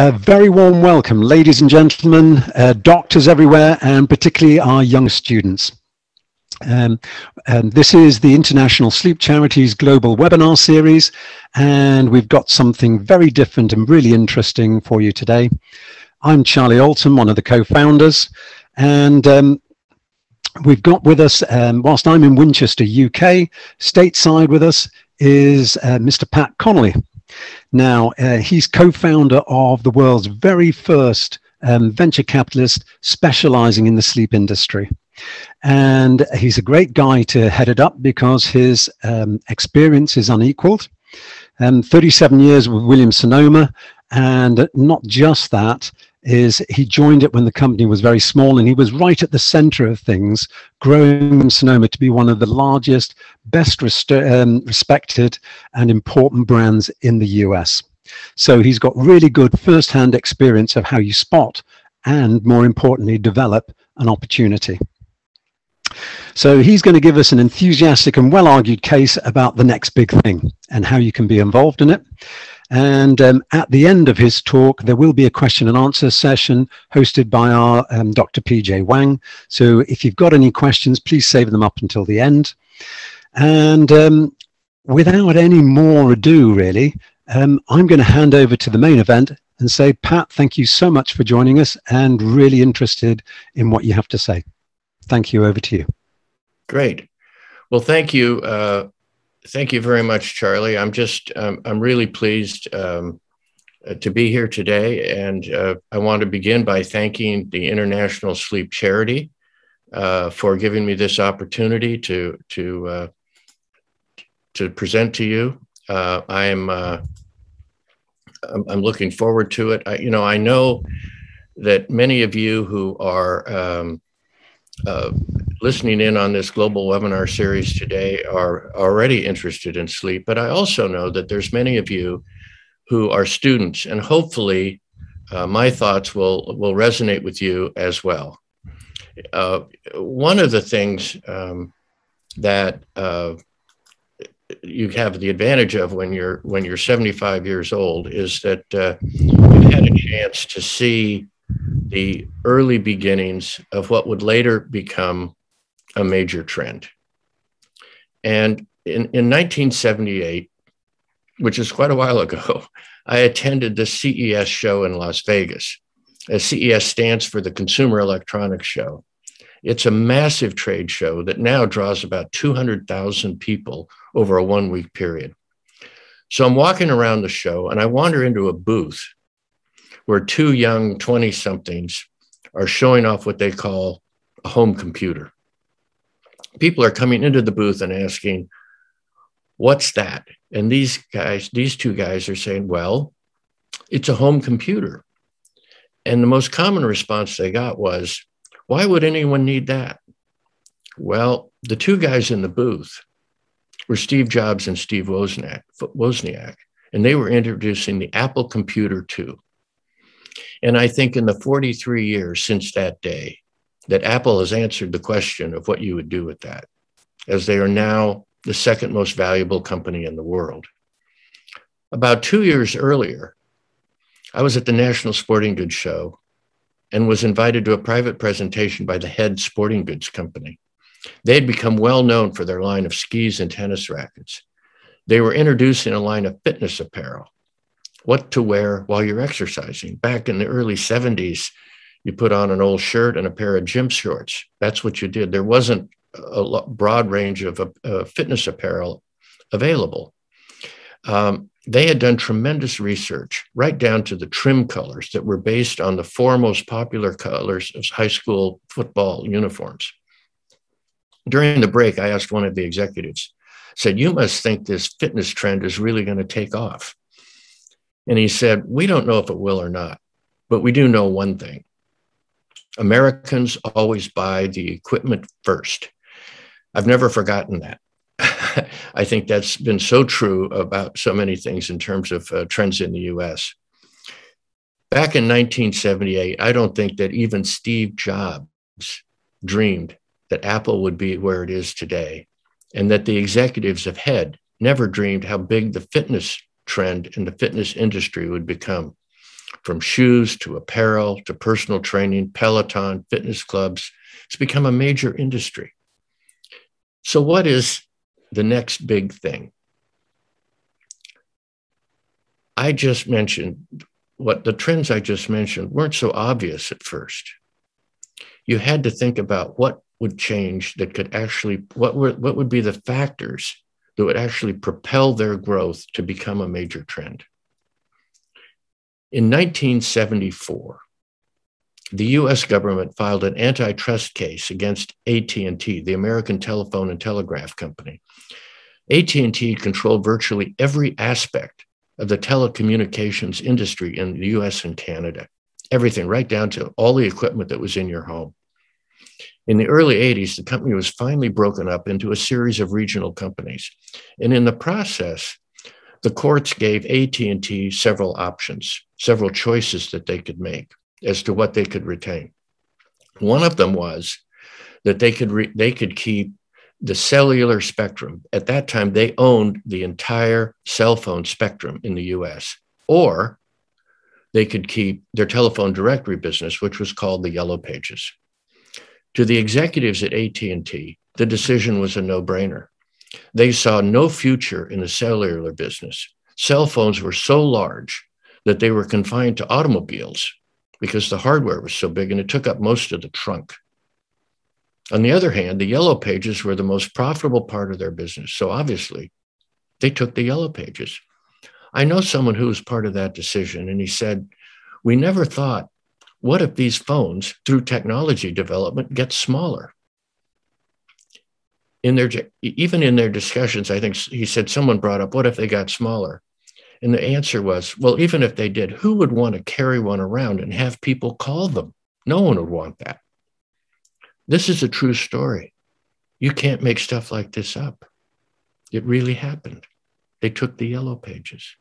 A very warm welcome, ladies and gentlemen, uh, doctors everywhere, and particularly our young students. Um, and this is the International Sleep Charity's Global Webinar Series, and we've got something very different and really interesting for you today. I'm Charlie Alton, one of the co-founders, and um, we've got with us, um, whilst I'm in Winchester, UK, stateside with us is uh, Mr. Pat Connolly. Now, uh, he's co founder of the world's very first um, venture capitalist specializing in the sleep industry. And he's a great guy to head it up because his um, experience is unequaled. Um, 37 years with Williams-Sonoma, and not just that, is he joined it when the company was very small and he was right at the center of things, growing Sonoma to be one of the largest, best um, respected and important brands in the US. So he's got really good first-hand experience of how you spot and more importantly, develop an opportunity. So he's going to give us an enthusiastic and well-argued case about the next big thing and how you can be involved in it. And um, at the end of his talk, there will be a question and answer session hosted by our um, Dr. PJ Wang. So if you've got any questions, please save them up until the end. And um, without any more ado, really, um, I'm going to hand over to the main event and say, Pat, thank you so much for joining us and really interested in what you have to say. Thank you. Over to you. Great. Well, thank you. Uh, thank you very much, Charlie. I'm just, um, I'm really pleased um, uh, to be here today. And uh, I want to begin by thanking the International Sleep Charity uh, for giving me this opportunity to, to, uh, to present to you. Uh, I'm, uh, I'm, I'm, looking forward to it. I, you know, I know that many of you who are um, listening in on this global webinar series today are already interested in sleep, but I also know that there's many of you who are students, and hopefully uh, my thoughts will, will resonate with you as well. Uh, one of the things um, that uh, you have the advantage of when you're when you're 75 years old is that uh, you had a chance to see the early beginnings of what would later become a major trend. And in, in 1978, which is quite a while ago, I attended the CES show in Las Vegas. Uh, As CES stands for the Consumer Electronics Show. It's a massive trade show that now draws about 200,000 people over a one week period. So I'm walking around the show and I wander into a booth where two young 20 somethings are showing off what they call a home computer people are coming into the booth and asking, What's that? And these guys, these two guys are saying, Well, it's a home computer. And the most common response they got was, Why would anyone need that? Well, the two guys in the booth were Steve Jobs and Steve Wozniak, Wozniak and they were introducing the Apple Computer 2. And I think in the 43 years since that day, that Apple has answered the question of what you would do with that, as they are now the second most valuable company in the world. About two years earlier, I was at the National Sporting Goods Show and was invited to a private presentation by the head sporting goods company. They had become well known for their line of skis and tennis rackets. They were introducing a line of fitness apparel, what to wear while you're exercising. Back in the early 70s, you put on an old shirt and a pair of gym shorts. That's what you did. There wasn't a broad range of uh, fitness apparel available. Um, they had done tremendous research, right down to the trim colors that were based on the four most popular colors of high school football uniforms. During the break, I asked one of the executives, said, You must think this fitness trend is really going to take off. And he said, We don't know if it will or not, but we do know one thing Americans always buy the equipment first. I've never forgotten that. I think that's been so true about so many things in terms of uh, trends in the US. Back in 1978, I don't think that even Steve Jobs dreamed that Apple would be where it is today, and that the executives of Head never dreamed how big the fitness trend in the fitness industry would become. from shoes to apparel to personal training, Peloton, fitness clubs. It's become a major industry. So, what is the next big thing? I just mentioned what the trends I just mentioned weren't so obvious at first. You had to think about what would change that could actually, what, were, what would be the factors that would actually propel their growth to become a major trend. In 1974, the US government filed an antitrust case against AT&T, the American Telephone and Telegraph Company. AT&T controlled virtually every aspect of the telecommunications industry in the US and Canada. Everything right down to all the equipment that was in your home. In the early 80s, the company was finally broken up into a series of regional companies. And in the process, the courts gave AT&T several options, several choices that they could make as to what they could retain. One of them was that they could re- they could keep the cellular spectrum. At that time, they owned the entire cell phone spectrum in the US, or they could keep their telephone directory business, which was called the Yellow Pages. To the executives at AT&T, the decision was a no-brainer. They saw no future in the cellular business. Cell phones were so large that they were confined to automobiles because the hardware was so big and it took up most of the trunk. On the other hand, the yellow pages were the most profitable part of their business. So obviously, they took the yellow pages. I know someone who was part of that decision, and he said, We never thought, what if these phones, through technology development, get smaller? In their, even in their discussions, I think he said someone brought up, What if they got smaller? And the answer was, Well, even if they did, who would want to carry one around and have people call them? No one would want that. This is a true story. You can't make stuff like this up. It really happened. They took the yellow pages.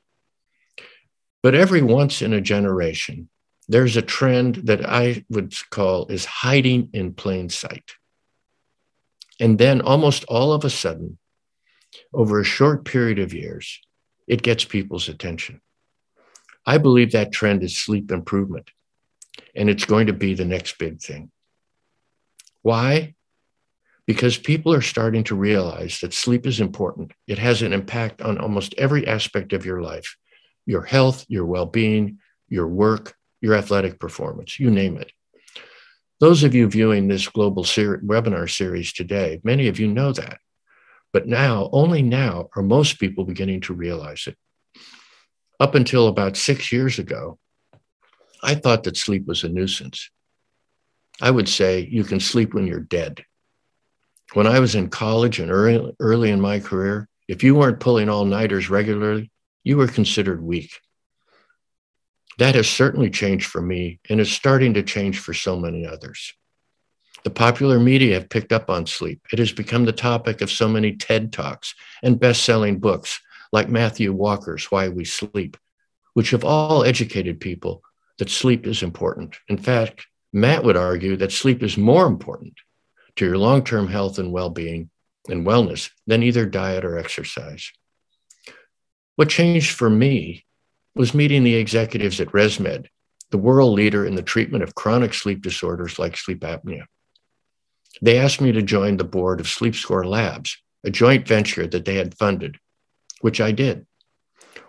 But every once in a generation, there's a trend that I would call is hiding in plain sight. And then almost all of a sudden, over a short period of years, it gets people's attention. I believe that trend is sleep improvement, and it's going to be the next big thing. Why? Because people are starting to realize that sleep is important. It has an impact on almost every aspect of your life your health, your well being, your work, your athletic performance, you name it. Those of you viewing this global ser- webinar series today, many of you know that. But now, only now, are most people beginning to realize it. Up until about six years ago, I thought that sleep was a nuisance. I would say you can sleep when you're dead. When I was in college and early, early in my career, if you weren't pulling all nighters regularly, you were considered weak. That has certainly changed for me and is starting to change for so many others. The popular media have picked up on sleep. It has become the topic of so many TED Talks and best selling books like Matthew Walker's Why We Sleep, which have all educated people that sleep is important. In fact, Matt would argue that sleep is more important to your long term health and well being and wellness than either diet or exercise. What changed for me was meeting the executives at ResMed, the world leader in the treatment of chronic sleep disorders like sleep apnea. They asked me to join the board of SleepScore Labs, a joint venture that they had funded, which I did.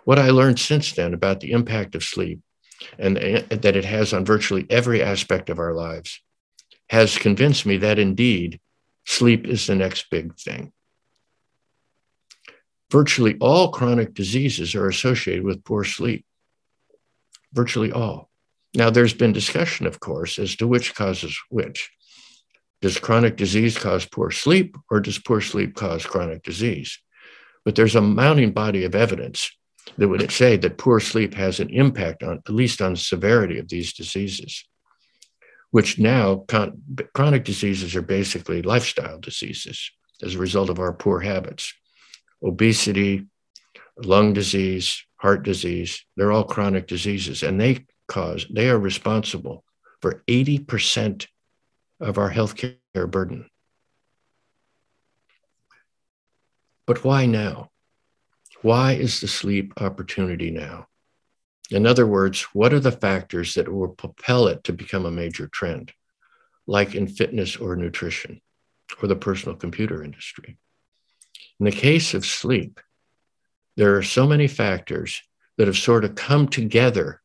What I learned since then about the impact of sleep and that it has on virtually every aspect of our lives has convinced me that indeed sleep is the next big thing. Virtually all chronic diseases are associated with poor sleep. Virtually all. Now, there's been discussion, of course, as to which causes which. Does chronic disease cause poor sleep, or does poor sleep cause chronic disease? But there's a mounting body of evidence that would say that poor sleep has an impact on, at least on severity of these diseases, which now con- chronic diseases are basically lifestyle diseases as a result of our poor habits. Obesity, lung disease, heart disease, they're all chronic diseases, and they cause, they are responsible for 80% of our healthcare burden. But why now? Why is the sleep opportunity now? In other words, what are the factors that will propel it to become a major trend, like in fitness or nutrition or the personal computer industry? In the case of sleep, there are so many factors that have sort of come together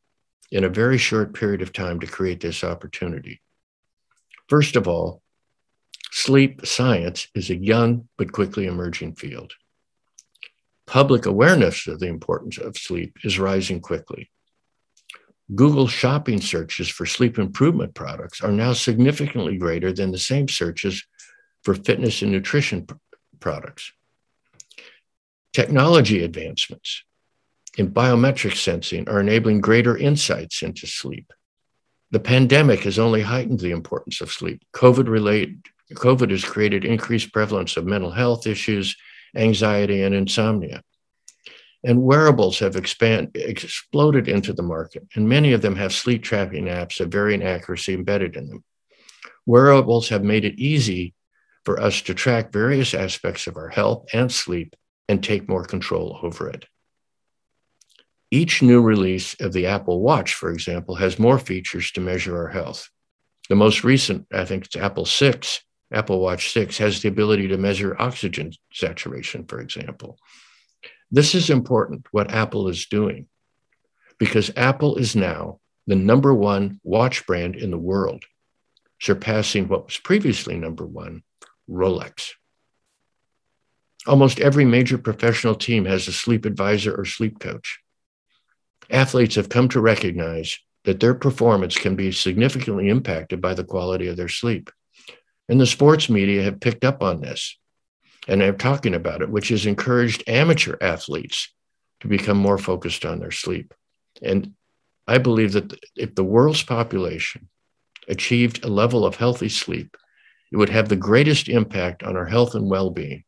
in a very short period of time to create this opportunity. First of all, sleep science is a young but quickly emerging field. Public awareness of the importance of sleep is rising quickly. Google shopping searches for sleep improvement products are now significantly greater than the same searches for fitness and nutrition products. Technology advancements in biometric sensing are enabling greater insights into sleep. The pandemic has only heightened the importance of sleep. COVID related COVID has created increased prevalence of mental health issues, anxiety, and insomnia. And wearables have expand, exploded into the market, and many of them have sleep tracking apps of varying accuracy embedded in them. Wearables have made it easy for us to track various aspects of our health and sleep and take more control over it. Each new release of the Apple Watch, for example, has more features to measure our health. The most recent, I think it's Apple 6, Apple Watch 6, has the ability to measure oxygen saturation, for example. This is important what Apple is doing because Apple is now the number one watch brand in the world, surpassing what was previously number one, Rolex. Almost every major professional team has a sleep advisor or sleep coach. Athletes have come to recognize that their performance can be significantly impacted by the quality of their sleep. And the sports media have picked up on this and I'm talking about it, which has encouraged amateur athletes to become more focused on their sleep. And I believe that if the world's population achieved a level of healthy sleep, it would have the greatest impact on our health and well being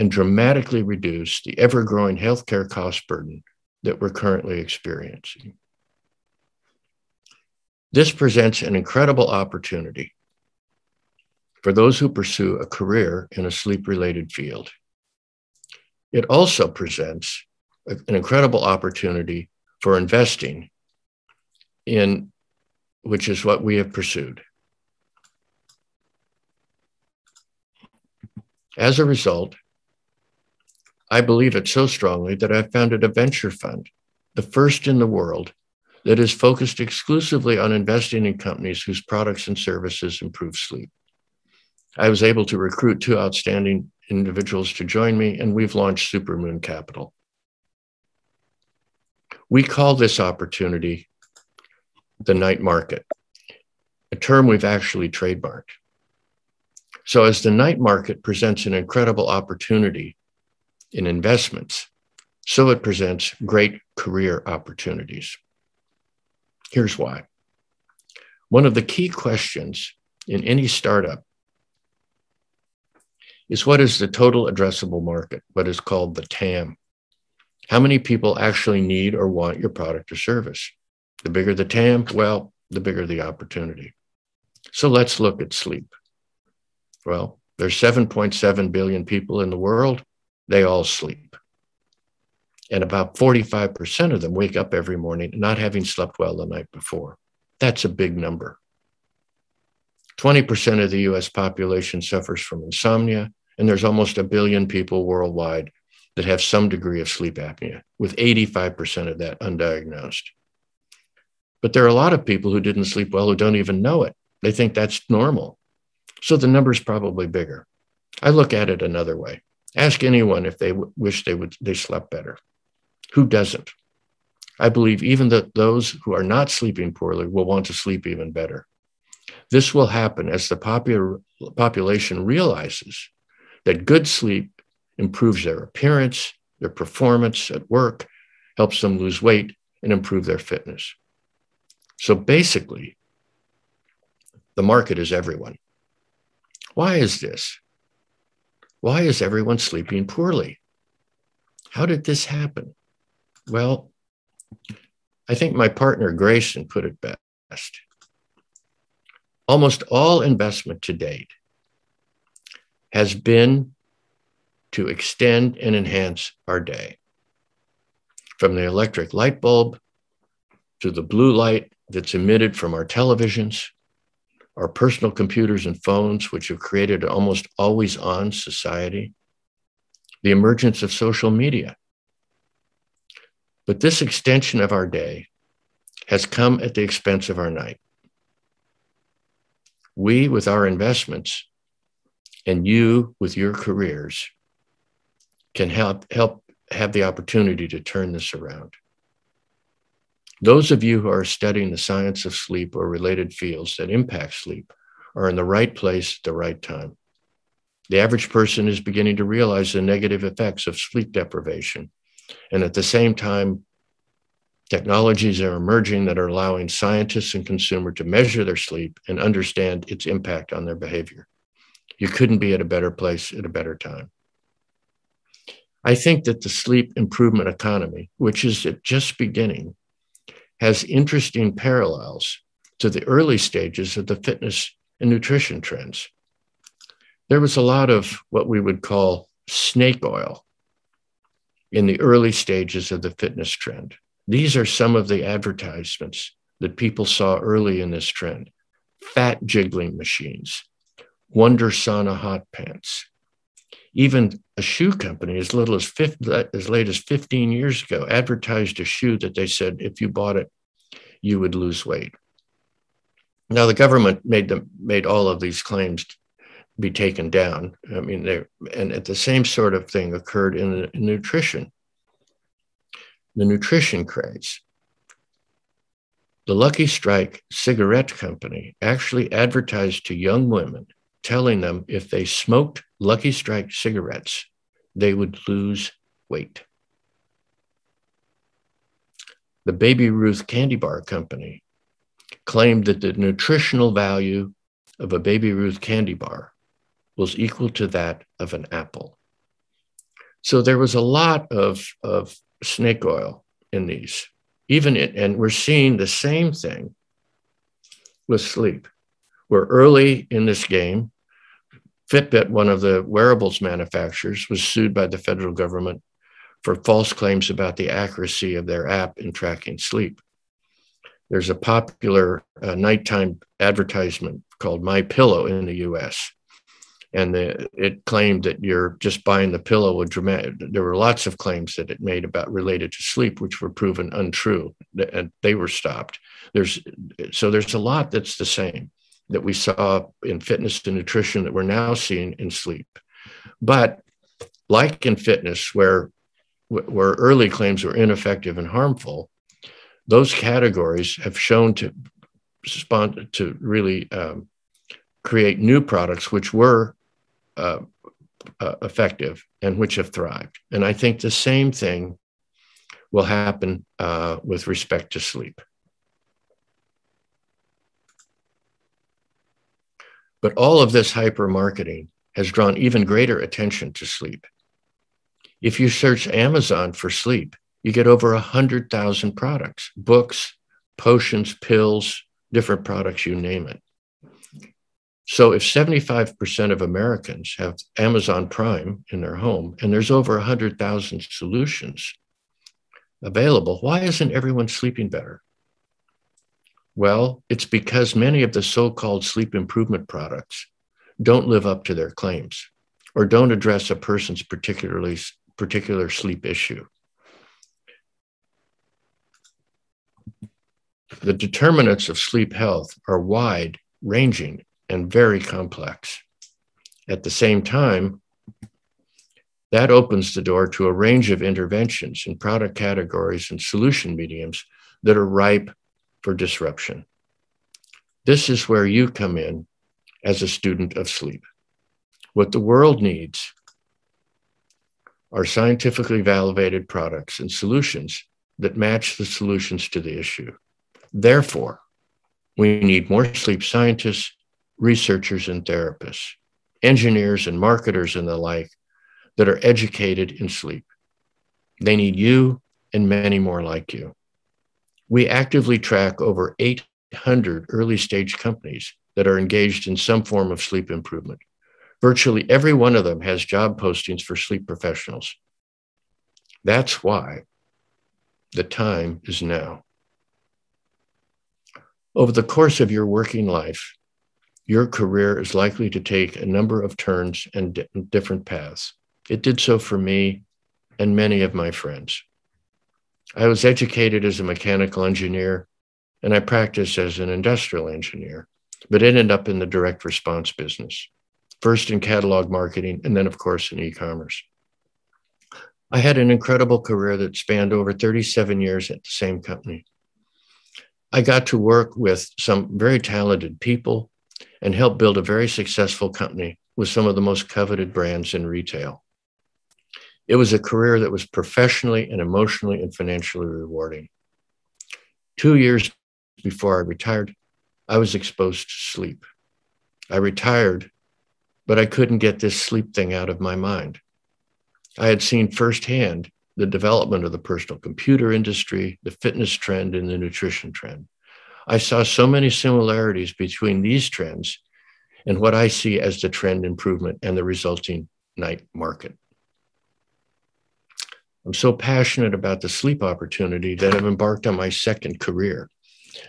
and dramatically reduce the ever growing healthcare cost burden that we're currently experiencing. This presents an incredible opportunity for those who pursue a career in a sleep related field. It also presents an incredible opportunity for investing in which is what we have pursued. As a result, I believe it so strongly that I've founded a venture fund, the first in the world that is focused exclusively on investing in companies whose products and services improve sleep. I was able to recruit two outstanding individuals to join me, and we've launched Supermoon Capital. We call this opportunity the night market, a term we've actually trademarked. So, as the night market presents an incredible opportunity in investments, so it presents great career opportunities. Here's why. One of the key questions in any startup is what is the total addressable market, what is called the TAM. How many people actually need or want your product or service? The bigger the TAM, well, the bigger the opportunity. So let's look at sleep. Well, there's 7.7 billion people in the world. They all sleep. And about 45% of them wake up every morning not having slept well the night before. That's a big number. 20% of the US population suffers from insomnia, and there's almost a billion people worldwide that have some degree of sleep apnea, with 85% of that undiagnosed. But there are a lot of people who didn't sleep well who don't even know it. They think that's normal. So the number's probably bigger. I look at it another way. Ask anyone if they w- wish they would they slept better. Who doesn't? I believe even that those who are not sleeping poorly will want to sleep even better. This will happen as the popular population realizes that good sleep improves their appearance, their performance at work, helps them lose weight, and improve their fitness. So basically, the market is everyone. Why is this? Why is everyone sleeping poorly? How did this happen? Well, I think my partner Grayson put it best. Almost all investment to date has been to extend and enhance our day. From the electric light bulb to the blue light that's emitted from our televisions, our personal computers and phones, which have created an almost always on society, the emergence of social media. But this extension of our day has come at the expense of our night. We, with our investments, and you, with your careers, can help, help have the opportunity to turn this around. Those of you who are studying the science of sleep or related fields that impact sleep are in the right place at the right time. The average person is beginning to realize the negative effects of sleep deprivation. And at the same time, technologies are emerging that are allowing scientists and consumers to measure their sleep and understand its impact on their behavior. You couldn't be at a better place at a better time. I think that the sleep improvement economy, which is just beginning, has interesting parallels to the early stages of the fitness and nutrition trends. There was a lot of what we would call snake oil in the early stages of the fitness trend. These are some of the advertisements that people saw early in this trend fat jiggling machines, Wonder Sauna hot pants. Even a shoe company, as little as 50, as late as 15 years ago, advertised a shoe that they said if you bought it, you would lose weight. Now the government made them made all of these claims be taken down. I mean, they and the same sort of thing occurred in, in nutrition. The nutrition craze. The Lucky Strike cigarette company actually advertised to young women, telling them if they smoked Lucky Strike cigarettes, they would lose weight. The Baby Ruth Candy Bar Company claimed that the nutritional value of a Baby Ruth candy bar was equal to that of an apple. So there was a lot of, of snake oil in these. Even and we're seeing the same thing with sleep. We're early in this game, Fitbit, one of the wearables manufacturers, was sued by the federal government for false claims about the accuracy of their app in tracking sleep. There's a popular uh, nighttime advertisement called My Pillow in the US. And the, it claimed that you're just buying the pillow would dramatic. There were lots of claims that it made about related to sleep, which were proven untrue, and they were stopped. There's so there's a lot that's the same that we saw in fitness and nutrition that we're now seeing in sleep. But like in fitness, where where early claims were ineffective and harmful, those categories have shown to to really um, create new products which were uh, uh, effective and which have thrived. And I think the same thing will happen uh, with respect to sleep. But all of this hyper marketing has drawn even greater attention to sleep. If you search Amazon for sleep, you get over 100,000 products, books, potions, pills, different products, you name it. So if 75% of Americans have Amazon Prime in their home and there's over 100,000 solutions available, why isn't everyone sleeping better? Well, it's because many of the so called sleep improvement products don't live up to their claims or don't address a person's particularly particular sleep issue. The determinants of sleep health are wide ranging and very complex. At the same time, that opens the door to a range of interventions in product categories and solution mediums that are ripe for disruption. This is where you come in as a student of sleep. What the world needs are scientifically validated products and solutions that match the solutions to the issue. Therefore, we need more sleep scientists, researchers, and therapists, engineers and marketers and the like that are educated in sleep. They need you and many more like you. We actively track over 800 early stage companies that are engaged in some form of sleep improvement. Virtually every one of them has job postings for sleep professionals. That's why the time is now. Over the course of your working life, your career is likely to take a number of turns and di- different paths. It did so for me and many of my friends. I was educated as a mechanical engineer and I practiced as an industrial engineer, but ended up in the direct response business, first in catalog marketing, and then, of course, in e commerce. I had an incredible career that spanned over 37 years at the same company. I got to work with some very talented people and help build a very successful company with some of the most coveted brands in retail. It was a career that was professionally and emotionally and financially rewarding. Two years before I retired, I was exposed to sleep. I retired, but I couldn't get this sleep thing out of my mind. I had seen firsthand the development of the personal computer industry, the fitness trend, and the nutrition trend. I saw so many similarities between these trends and what I see as the trend improvement and the resulting night market. I'm so passionate about the sleep opportunity that I've embarked on my second career.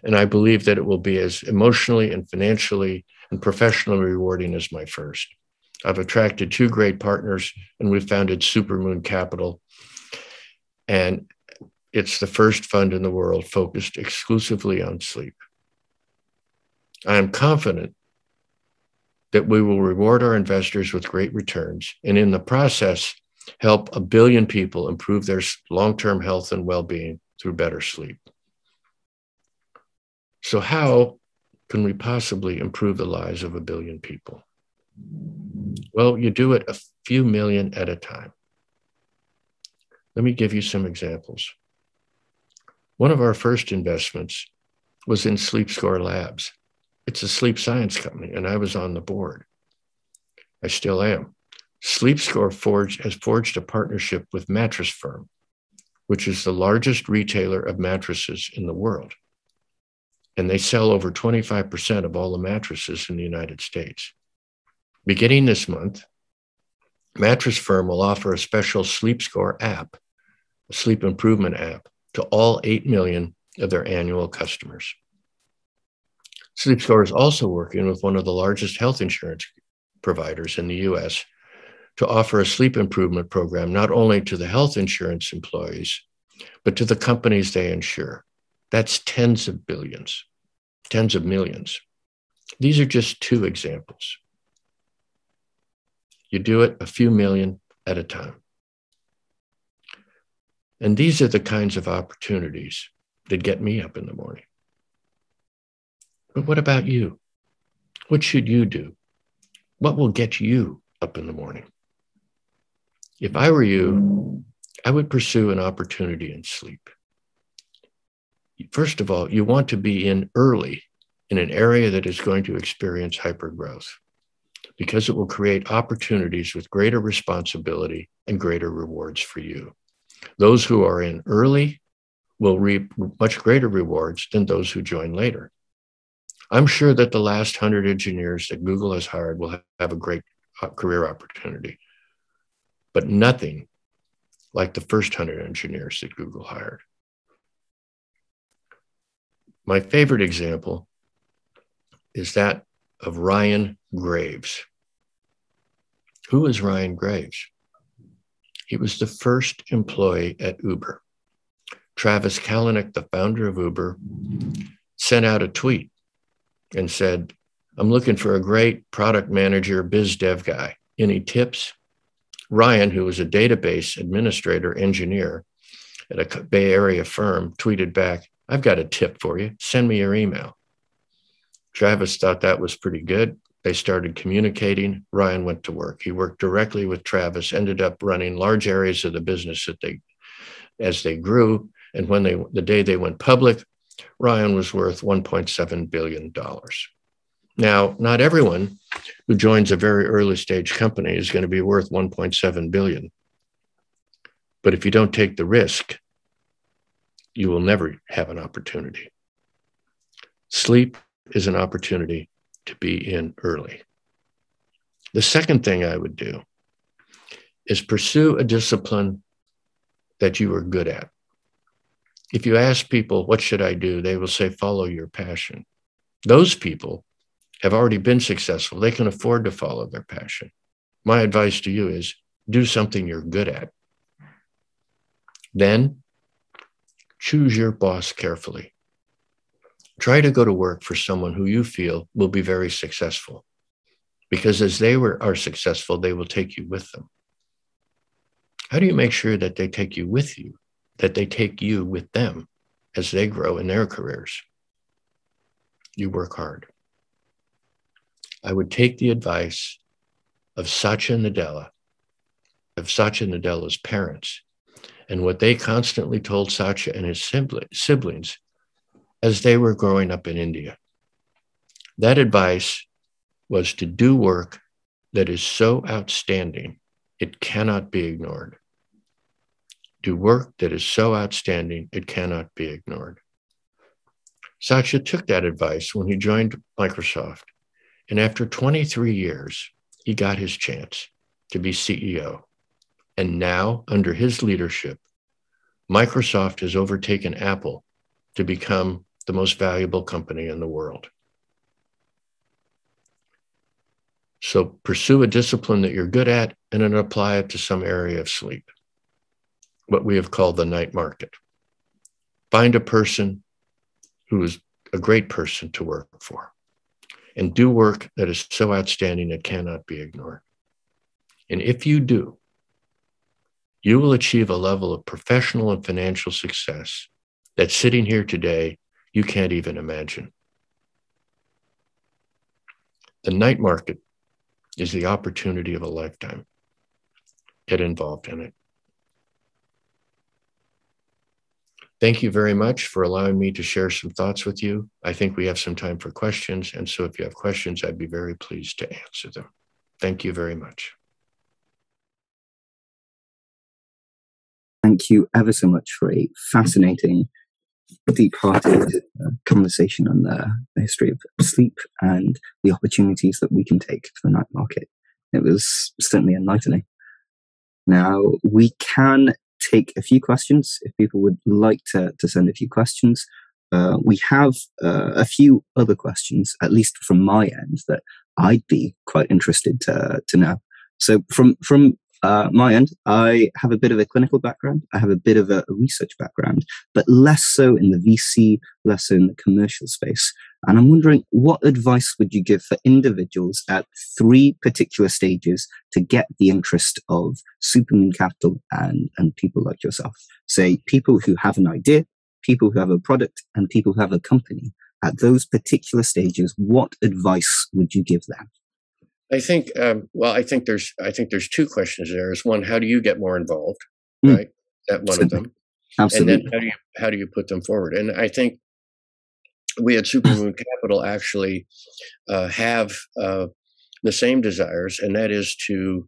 And I believe that it will be as emotionally and financially and professionally rewarding as my first. I've attracted two great partners, and we've founded Supermoon Capital. And it's the first fund in the world focused exclusively on sleep. I am confident that we will reward our investors with great returns and in the process help a billion people improve their long-term health and well-being through better sleep. So, how can we possibly improve the lives of a billion people? Well, you do it a few million at a time. Let me give you some examples. One of our first investments was in SleepScore Labs. It's a sleep science company, and I was on the board. I still am. SleepScore forged, has forged a partnership with Mattress Firm, which is the largest retailer of mattresses in the world and they sell over 25% of all the mattresses in the United States. Beginning this month, Mattress Firm will offer a special Sleep Score app, a sleep improvement app, to all 8 million of their annual customers. Sleep Score is also working with one of the largest health insurance providers in the US to offer a sleep improvement program not only to the health insurance employees, but to the companies they insure. That's tens of billions, tens of millions. These are just two examples. You do it a few million at a time. And these are the kinds of opportunities that get me up in the morning. But what about you? What should you do? What will get you up in the morning? If I were you, I would pursue an opportunity in sleep first of all, you want to be in early in an area that is going to experience hypergrowth because it will create opportunities with greater responsibility and greater rewards for you. Those who are in early will reap much greater rewards than those who join later. I'm sure that the last 100 engineers that Google has hired will have a great uh, career opportunity, but nothing like the first 100 engineers that Google hired. My favorite example is that of Ryan Graves. Who is Ryan Graves? He was the first employee at Uber. Travis Kalanick, the founder of Uber, sent out a tweet and said, I'm looking for a great product manager, biz dev guy. Any tips? Ryan, who was a database administrator engineer at a Bay Area firm, tweeted back, I've got a tip for you. Send me your email. Travis thought that was pretty good. They started communicating. Ryan went to work. He worked directly with Travis, ended up running large areas of the business that they, as they grew. And when they, the day they went public, Ryan was worth $1.7 billion. Now, not everyone who joins a very early stage company is going to be worth 1.7 billion. But if you don't take the risk, you will never have an opportunity. Sleep is an opportunity to be in early. The second thing I would do is pursue a discipline that you are good at. If you ask people, what should I do? They will say, follow your passion. Those people have already been successful. They can afford to follow their passion. My advice to you is do something you're good at. Then choose your boss carefully. Try to go to work for someone who you feel will be very successful because as they were, are successful, they will take you with them. How do you make sure that they take you with you, that they take you with them as they grow in their careers? You work hard. I would take the advice of Satya Nadella, of Satya Nadella's parents, and what they constantly told Satya and his siblings as they were growing up in India. That advice was to do work that is so outstanding it cannot be ignored. Do work that is so outstanding it cannot be ignored. Satya took that advice when he joined Microsoft, and after 23 years, he got his chance to be CEO. And now, under his leadership, Microsoft has overtaken Apple to become the most valuable company in the world. So pursue a discipline that you're good at and then apply it to some area of sleep, what we have called the night market. Find a person who is a great person to work for and do work that is so outstanding it cannot be ignored. And if you do, you will achieve a level of professional and financial success that sitting here today, you can't even imagine. The night market is the opportunity of a lifetime. Get involved in it. Thank you very much for allowing me to share some thoughts with you. I think we have some time for questions. And so if you have questions, I'd be very pleased to answer them. Thank you very much. Thank you ever so much for a fascinating, deep hearted uh, conversation on the, history of sleep and the opportunities that we can take to the night market. It was certainly enlightening. Now, we can take a few questions if people would like to, to send a few questions. Uh, we have uh, a few other questions, at least from my end, that I'd be quite interested to, to know. So, from from uh, my end, I have a bit of a clinical background. I have a bit of a, research background, but less so in the VC, less so in the commercial space. And I'm wondering, what advice would you give for individuals at three particular stages to get the interest of Supermoon Capital and, and people like yourself? Say, people who have an idea, people who have a product, and people who have a company. At those particular stages, what advice would you give them? I think, um, well, I think there's, I think there's two questions there. Is one, how do you get more involved, mm. right? That one Absolutely. of them, Absolutely. and then how do you how do you put them forward? And I think we at Supermoon Capital actually uh, have uh, the same desires, and that is to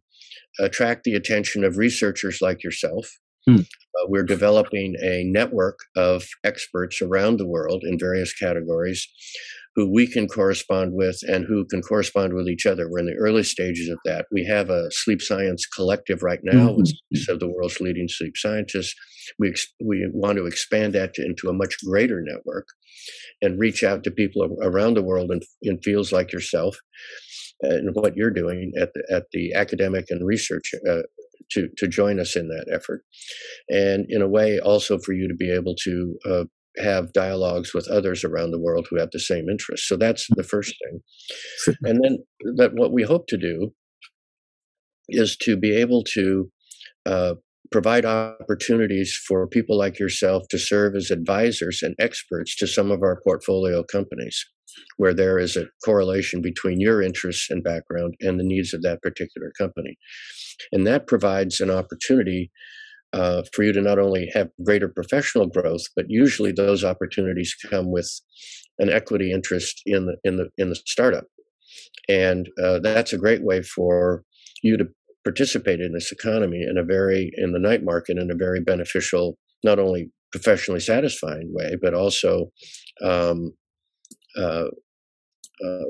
attract the attention of researchers like yourself. Mm. Uh, we're developing a network of experts around the world in various categories who we can correspond with and who can correspond with each other. We're in the early stages of that. We have a sleep science collective right now mm-hmm. with of the world's leading sleep scientists. We, ex- we want to expand that to, into a much greater network and reach out to people around the world in, in fields like yourself and what you're doing at the, at the academic and research uh, to, to join us in that effort. And in a way, also for you to be able to uh, have dialogues with others around the world who have the same interests. So that's the first thing. and then that what we hope to do is to be able to uh, provide opportunities for people like yourself to serve as advisors and experts to some of our portfolio companies where there is a correlation between your interests and background and the needs of that particular company. And that provides an opportunity uh, for you to not only have greater professional growth, but usually those opportunities come with an equity interest in the in the in the startup, and uh, that's a great way for you to participate in this economy in a very in the night market in a very beneficial, not only professionally satisfying way, but also um, uh, uh,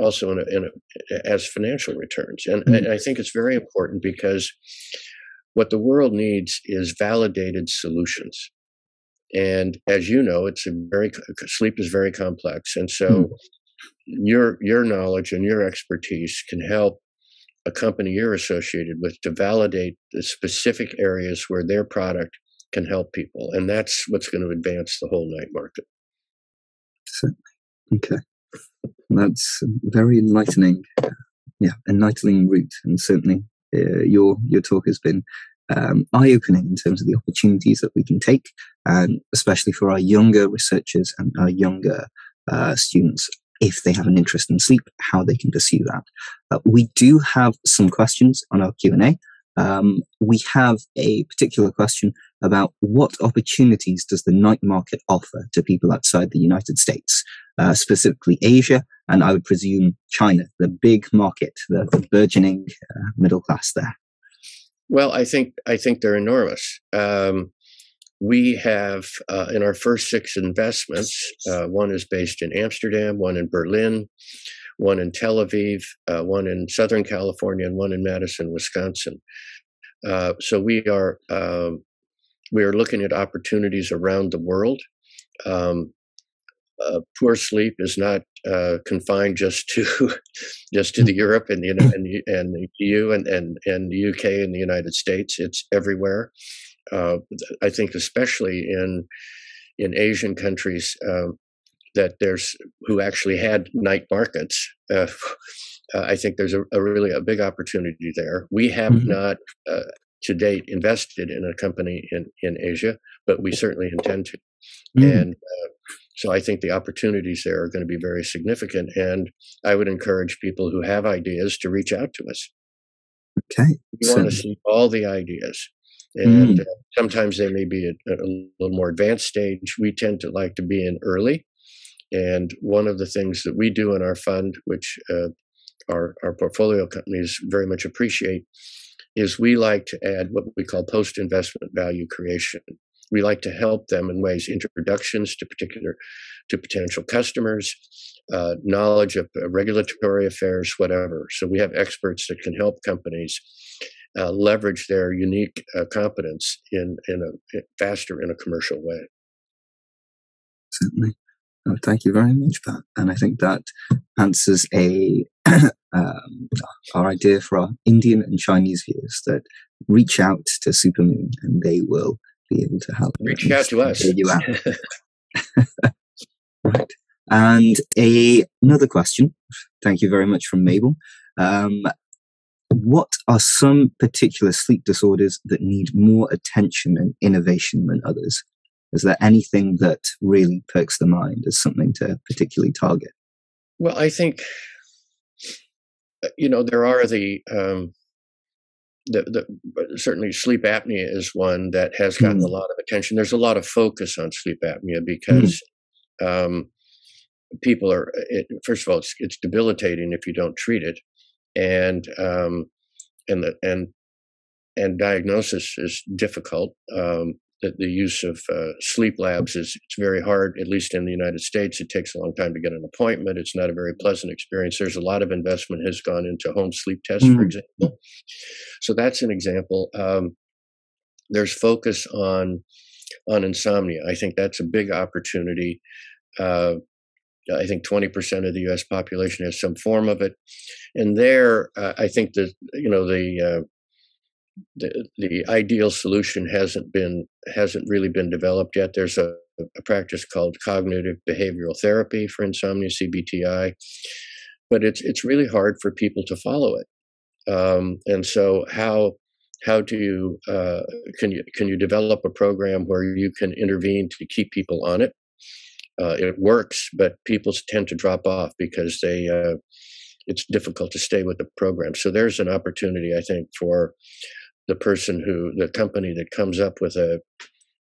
also in a, in a, as financial returns. And, mm-hmm. and I think it's very important because what the world needs is validated solutions. And as you know, it's a very sleep is very complex, and so mm. your your knowledge and your expertise can help a company you're associated with to validate the specific areas where their product can help people, and that's what's going to advance the whole night market. Certainly. Okay, that's very enlightening. Yeah, enlightening route, and certainly uh, your your talk has been um, eye opening in terms of the opportunities that we can take, and especially for our younger researchers and our younger uh, students, if they have an interest in sleep, how they can pursue that. Uh, we do have some questions on our Q and A. Um, we have a particular question about what opportunities does the night market offer to people outside the United States, uh, specifically Asia, and I would presume China, the big market, the, the burgeoning uh, middle class there. Well, I think I think they're enormous. Um, we have uh, in our first six investments, uh, one is based in Amsterdam, one in Berlin, one in Tel Aviv, uh, one in Southern California, and one in Madison, Wisconsin. Uh, so we are um, we are looking at opportunities around the world. Um, uh, poor sleep is not uh, confined just to just to the Europe and the and, and the EU and, and and the UK and the United States. It's everywhere. Uh, I think especially in in Asian countries um, that there's who actually had night markets. Uh, uh, I think there's a, a, really a big opportunity there. We have mm-hmm. not uh, to date invested in a company in in Asia, but we certainly intend to. Mm. And so I think the opportunities there are going to be very significant. And I would encourage people who have ideas to reach out to us. Okay. We so, want to see all the ideas. And mm. sometimes they may be at a little more advanced stage. We tend to like to be in early. And one of the things that we do in our fund, which uh, our, our portfolio companies very much appreciate, is we like to add what we call post investment value creation we like to help them in ways introductions to particular to potential customers uh, knowledge of uh, regulatory affairs whatever so we have experts that can help companies uh, leverage their unique uh, competence in in a faster in a commercial way certainly oh, thank you very much pat and i think that answers a um, our idea for our indian and chinese viewers that reach out to supermoon and they will be able to help. Reach out to us. You out. right. And a, another question. Thank you very much from Mabel. Um, what are some particular sleep disorders that need more attention and innovation than others? Is there anything that really perks the mind as something to particularly target? Well, I think you know there are the um, the, the, certainly sleep apnea is one that has gotten mm. a lot of attention. There's a lot of focus on sleep apnea because mm. um, people are. It, first of all, it's, it's, debilitating if you don't treat it, and um, and the and and diagnosis is difficult. Um, the, the use of uh, sleep labs is it's very hard, at least in the United States. It takes a long time to get an appointment. It's not a very pleasant experience. There's a lot of investment has gone into home sleep tests, mm-hmm. for example. So that's an example. Um, there's focus on on insomnia. I think that's a big opportunity. Uh, I think 20% of the U.S. population has some form of it, and there, uh, I think that you know the uh, the, the ideal solution hasn't been hasn't really been developed yet. There's a, a practice called cognitive behavioral therapy for insomnia, CBTI, but it's it's really hard for people to follow it. Um, and so how how do you uh, can you can you develop a program where you can intervene to keep people on it? Uh, it works, but people tend to drop off because they uh, it's difficult to stay with the program. So there's an opportunity, I think, for the person who the company that comes up with a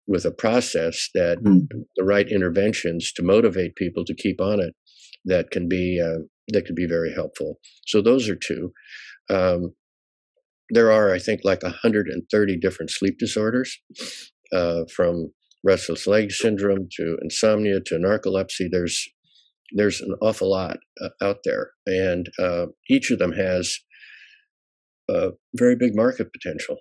with a process that mm. the right interventions to motivate people to keep on it that can be uh, that could be very helpful so those are two um, there are i think like 130 different sleep disorders uh, from restless leg syndrome to insomnia to narcolepsy there's there's an awful lot uh, out there and uh, each of them has a very big market potential.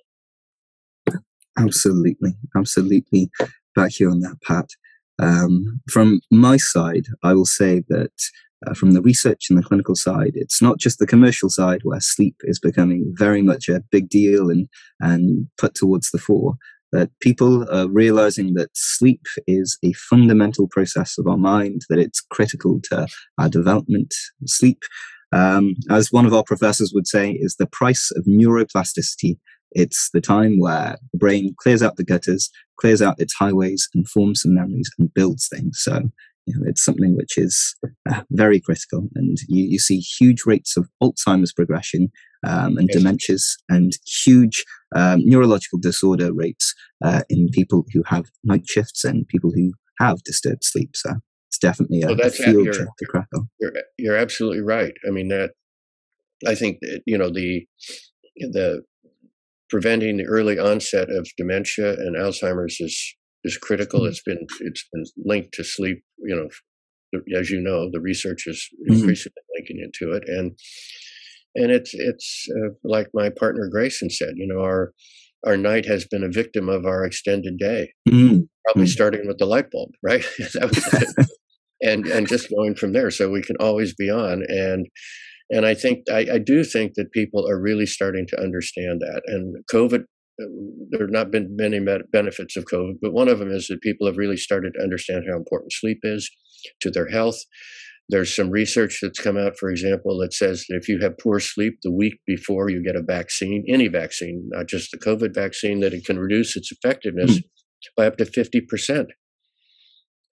Absolutely, absolutely. back here on that, Pat. Um, from my side, I will say that uh, from the research and the clinical side, it's not just the commercial side where sleep is becoming very much a big deal and, and put towards the fore. That people are realizing that sleep is a fundamental process of our mind, that it's critical to our development. Sleep, um, as one of our professors would say, is the price of neuroplasticity. It's the time where the brain clears out the gutters, clears out its highways, and forms some memories and builds things. So you know, it's something which is uh, very critical, and you, you see huge rates of Alzheimer's progression um, and dementias, and huge um, neurological disorder rates uh, in people who have night shifts and people who have disturbed sleep. So it's definitely a, well, a field trip to crackle. You're, you're absolutely right. I mean that. I think that you know the the preventing the early onset of dementia and Alzheimer's is is critical. Mm-hmm. It's been it's been linked to sleep. You know, as you know, the research is mm-hmm. increasingly mm-hmm. linking into it, and and it's it's uh, like my partner Grayson said. You know, our our night has been a victim of our extended day. Mm-hmm. Probably mm-hmm. starting with the light bulb, right? and and just going from there, so we can always be on and. And I think I, I do think that people are really starting to understand that. And COVID there have not been many benefits of COVID, but one of them is that people have really started to understand how important sleep is to their health. There's some research that's come out, for example, that says that if you have poor sleep the week before you get a vaccine, any vaccine, not just the COVID vaccine, that it can reduce its effectiveness mm. by up to 50%.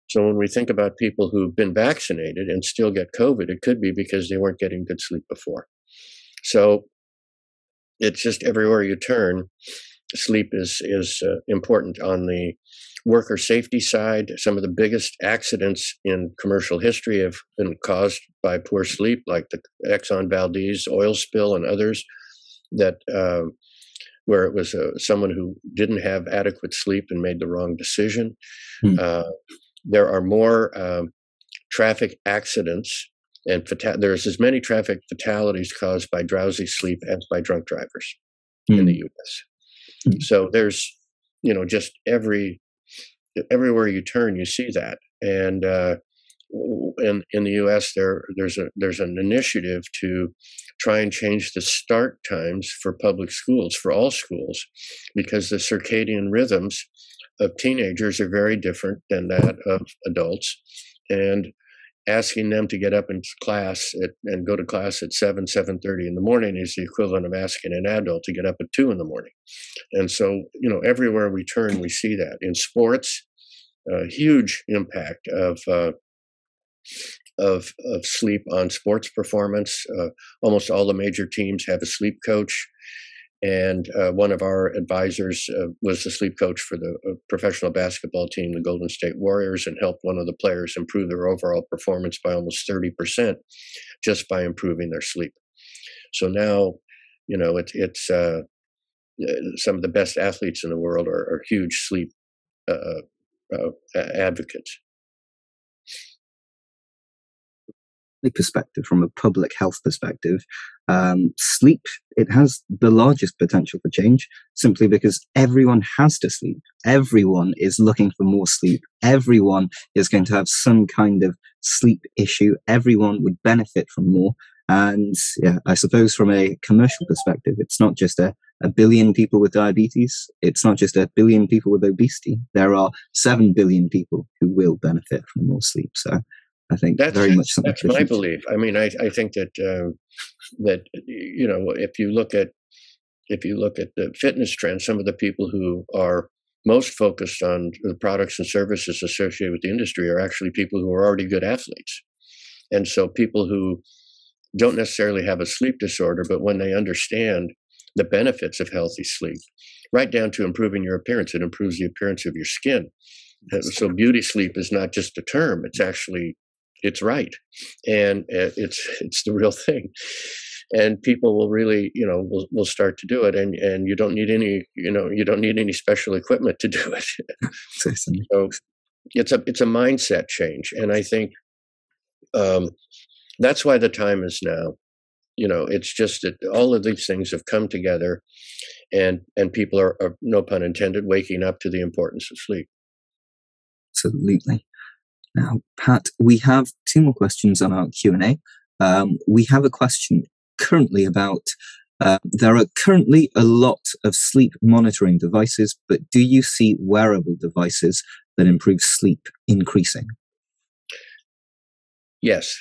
So when we think about people who've been vaccinated and still get COVID, it could be because they weren't getting good sleep before. So it's just everywhere you turn, sleep is is uh, important on the worker safety side. Some of the biggest accidents in commercial history have been caused by poor sleep, like the Exxon Valdez oil spill and others, that uh, where it was uh, someone who didn't have adequate sleep and made the wrong decision. Mm. there are more um, traffic accidents and fata- there's as many traffic fatalities caused by drowsy sleep as by drunk drivers mm. in the hmm. U.S. Mm. So there's, you know, just every everywhere you turn, you see that. And uh, in in the U.S., there there's a there's an initiative to try and change the start times for public schools for all schools, because the circadian rhythms of teenagers are very different than that of adults, and asking them to get up in class at, and go to class at 7 7.30 in the morning is the equivalent of asking an adult to get up at 2 in the morning. And so you know everywhere we turn we see that. In sports a huge impact of uh, of of sleep on sports performance. Uh, almost all the major teams have a sleep coach and uh, one of our advisors uh, was the sleep coach for the uh, professional basketball team, the Golden State Warriors, and helped one of the players improve their overall performance by almost 30% just by improving their sleep. So now, you know, it, it's uh, uh, some of the best athletes in the world are, are huge sleep uh, advocates. Perspective, from a public health perspective, um, sleep it has the largest potential for change simply because everyone has to sleep. Everyone is looking for more sleep. Everyone is going to have some kind of sleep issue. Everyone would benefit from more. And yeah, I suppose from a commercial perspective, it's not just a, a billion people with diabetes. It's not just a billion people with obesity. There are seven billion people who will benefit from more sleep. So I think that's very much that's different. my belief. I mean, I, I think that uh, that you know if you look at if you look at the fitness trends, some of the people who are most focused on the products and services associated with the industry are actually people who are already good athletes, and so people who don't necessarily have a sleep disorder, but when they understand the benefits of healthy sleep, right down to improving your appearance, it improves the appearance of your skin. So beauty sleep is not just a term; it's actually it's right and uh, it's it's the real thing. And people will really you know will, will start to do it and and you don't need any you know you don't need any special equipment to do it. So it's a it's a mindset change and i think um, that's why the time is now. You know it's just that all of these things have come together and and people are, are no pun intended waking up to the importance of sleep. Absolutely. Now, Pat, we have two more questions on our Q and A. Um, we have a question currently about uh, there are currently a lot of sleep monitoring devices, but do you see wearable devices that improve sleep increasing? Yes,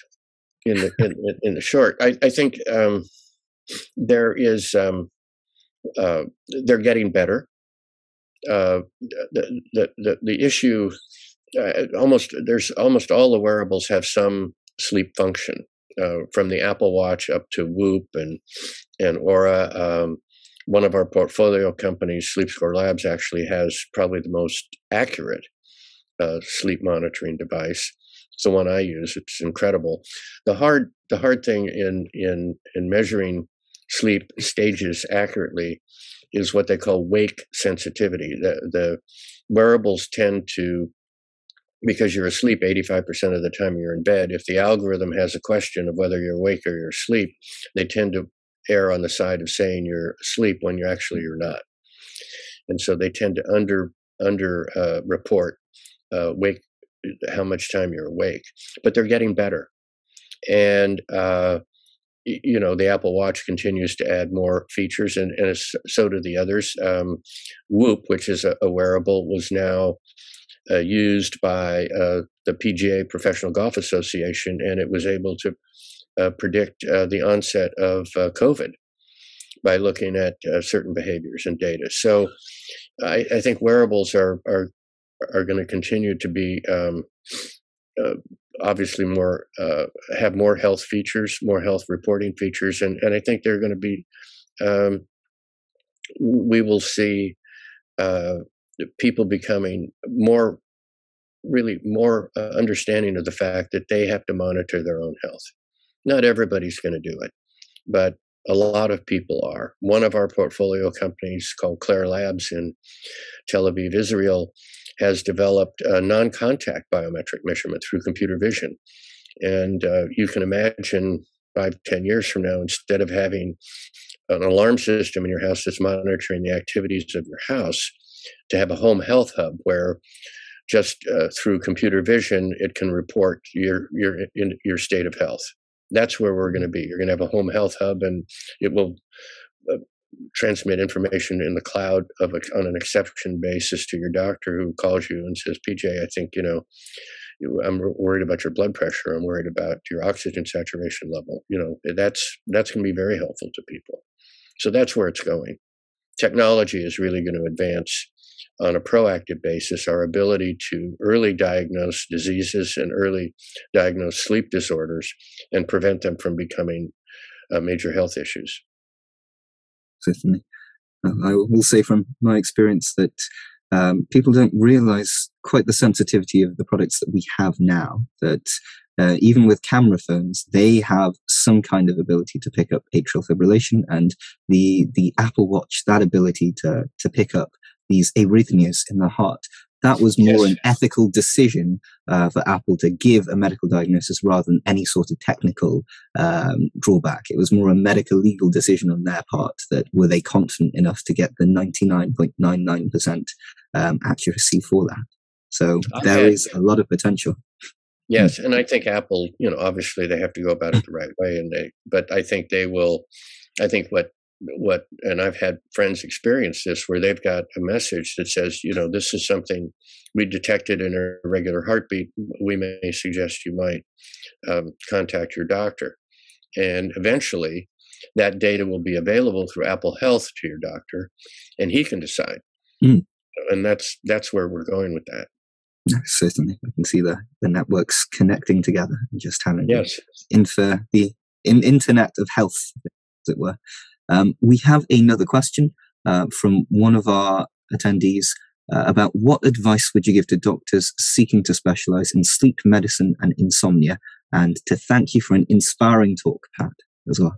in the in, in the short, I, I think um, there is um, uh, they're getting better. Uh, the, the the the issue uh, almost there's almost all the wearables have some sleep function uh, from the Apple Watch up to Whoop and and Oura. Um, one of our portfolio companies, SleepScore Labs, actually has probably the most accurate uh, sleep monitoring device. It's the one I use. It's incredible. The hard the hard thing in in in measuring sleep stages accurately is what they call wake sensitivity. The the wearables tend to because you're asleep 85% of the time you're in bed, if the algorithm has a question of whether you're awake or you're asleep, they tend to err on the side of saying you're asleep when you're actually you're not. And so they tend to under under uh, report uh, wake how much time you're awake, but they're getting better. And uh, you know the Apple Watch continues to add more features, and, and so do the others. Um, Whoop, which is a, a wearable, was now uh, used by uh, the PGA Professional Golf Association, and it was able to uh, predict uh, the onset of uh, COVID by looking at uh, certain behaviors and data. So, I, I think wearables are are are going to continue to be um, obviously more have more health features, more health reporting features, and and I think they're going to be. Um, we will see people becoming more really more uh, understanding of the fact that they have to monitor their own health. Not everybody's going to do it, but a lot of people are. One of our portfolio companies called Clair Labs in Tel Aviv, Israel, has developed a non contact biometric measurement through computer vision. And uh, you can imagine five, ten years from now, instead of having an alarm system in your house that's monitoring the activities of your house, to have a home health hub where just uh, through computer vision it can report your your your state of health. That's where we're going to be. You're going to have a home health hub, and it will uh, transmit information in the cloud of a, on an exception basis to your doctor who calls you and says, "PJ, I think you know." I'm worried about your blood pressure. I'm worried about your oxygen saturation level. You know, that's that's going to be very helpful to people. So that's where it's going. Technology is really going to advance on a proactive basis our ability to early diagnose diseases and early diagnose sleep disorders and prevent them from becoming uh, major health issues. Certainly. Uh, I will say from my experience that um, people don't realize quite the sensitivity of the products that we have now. That uh, even with camera phones, they have some kind of ability to pick up atrial fibrillation, and the the Apple Watch that ability to to pick up these arrhythmias in the heart. That was more yes. an ethical decision uh, for Apple to give a medical diagnosis rather than any sort of technical um, drawback. It was more a medical legal decision on their part that were they confident enough to get the 99.99% um, accuracy for that. So there is a lot of potential. Yes, and I think Apple, you know, obviously they have to go about it the right way, and they, but I think they will. I think what what and i've had friends experience this where they've got a message that says you know this is something we detected in a regular heartbeat. We may suggest you might um, contact your doctor. And eventually that data will be available through apple health to your doctor and he can decide. Mm. and that's that's where we're going with that. Certainly. I can see the the networks connecting together and just having yes. infer the in, internet of health as it were um, we have another question uh, from one of our attendees uh, about what advice would you give to doctors seeking to specialize in sleep medicine and insomnia, and to thank you for an inspiring talk, Pat, as well.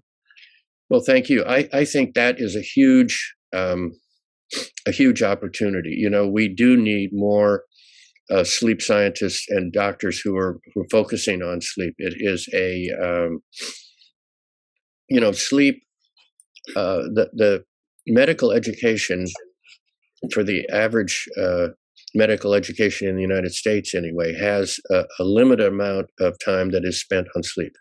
Well, thank you. I, I think that is a huge um, a huge opportunity. You know, we do need more uh, sleep scientists and doctors who are who are focusing on sleep. It is a um, you know sleep uh, the the medical education for the average uh, medical education in the United States, anyway, has a, a limited amount of time that is spent on sleep.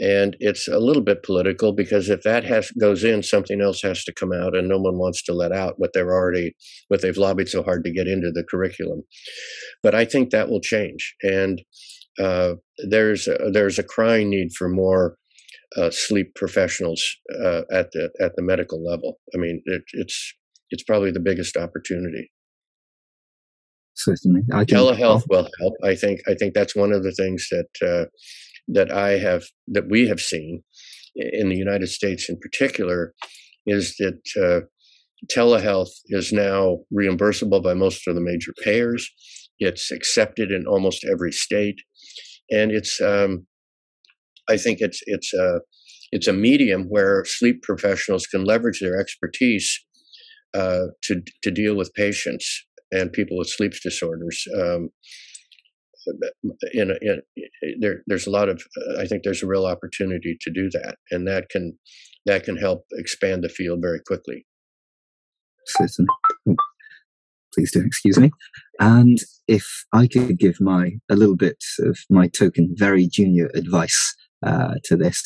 And it's a little bit political because if that has goes in, something else has to come out, and no one wants to let out what they're already what they've lobbied so hard to get into the curriculum. But I think that will change, and uh, there's a, there's a crying need for more uh, sleep professionals uh, at the at the medical level. I mean, it, it's it's probably the biggest opportunity. Certainly, I telehealth will help. I think I think that's one of the things that uh, that I have that we have seen in the United States, in particular, is that uh, telehealth is now reimbursable by most of the major payers. It's accepted in almost every state, and it's um, I think it's it's a it's a medium where sleep professionals can leverage their expertise uh, to to deal with patients and people with sleep disorders. Um, in, in, there, there's a lot of uh, I think there's a real opportunity to do that, and that can that can help expand the field very quickly. Certainly. Please do excuse me. And if I could give my a little bit of my token, very junior advice uh, to this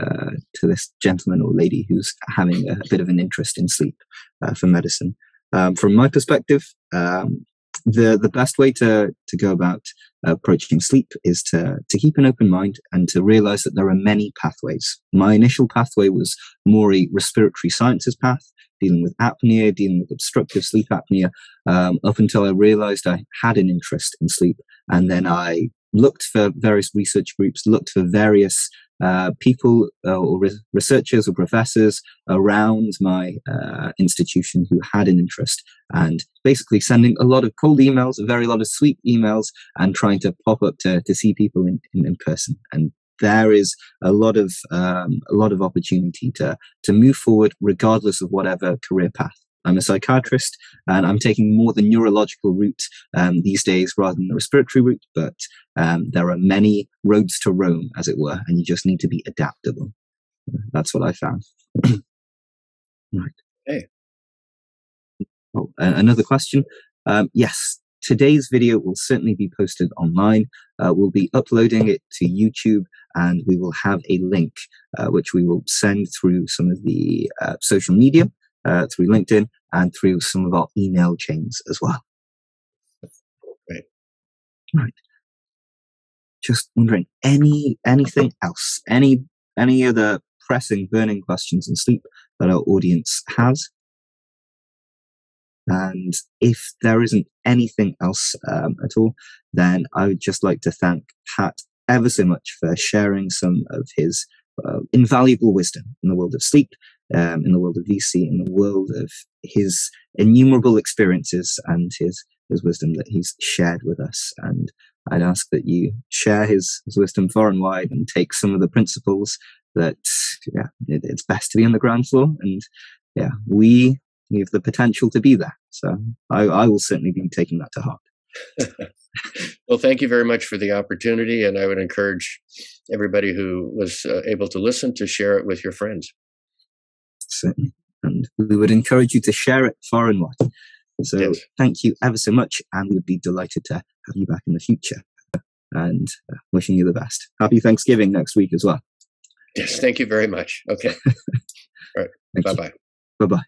uh, to this gentleman or lady who's having a, a bit of an interest in sleep uh, for medicine. Um, from my perspective, um, the the best way to to go about approaching sleep is to to keep an open mind and to realize that there are many pathways. My initial pathway was more a respiratory sciences path, dealing with apnea, dealing with obstructive sleep apnea, um, up until I realized I had an interest in sleep, and then I looked for various research groups, looked for various uh, people uh, or re- researchers or professors around my uh, institution who had an interest and basically sending a lot of cold emails, a very lot of sweet emails and trying to pop up to, to see people in, in, in person. And there is a lot of um, a lot of opportunity to to move forward regardless of whatever career path I'm a psychiatrist and I'm taking more the neurological route um, these days rather than the respiratory route, but um, there are many roads to Rome, as it were, and you just need to be adaptable. That's what I found. right. Hey. Oh, another question. Um, yes, today's video will certainly be posted online. Uh, we'll be uploading it to YouTube and we will have a link uh, which we will send through some of the uh, social media uh, through LinkedIn and through some of our email chains as well. Right. Right. Just wondering, any anything else? Any any other pressing, burning questions in sleep that our audience has? And if there isn't anything else um, at all, then I would just like to thank Pat ever so much for sharing some of his uh, invaluable wisdom in the world of sleep um, in the world of VC, in the world of his innumerable experiences and his his wisdom that he's shared with us. And I'd ask that you share his, his wisdom far and wide and take some of the principles that yeah, it, it's best to be on the ground floor. And yeah, we we have the potential to be there. So I, I will certainly be taking that to heart. well, thank you very much for the opportunity. And I would encourage everybody who was uh, able to listen to share it with your friends certainly. And we would encourage you to share it far and wide. So yes. thank you ever so much, and we'd be delighted to have you back in the future. And uh, wishing you the best. Happy Thanksgiving next week as well. Yes, thank you very much. Okay. All right. bye bye. Bye bye.